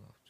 love.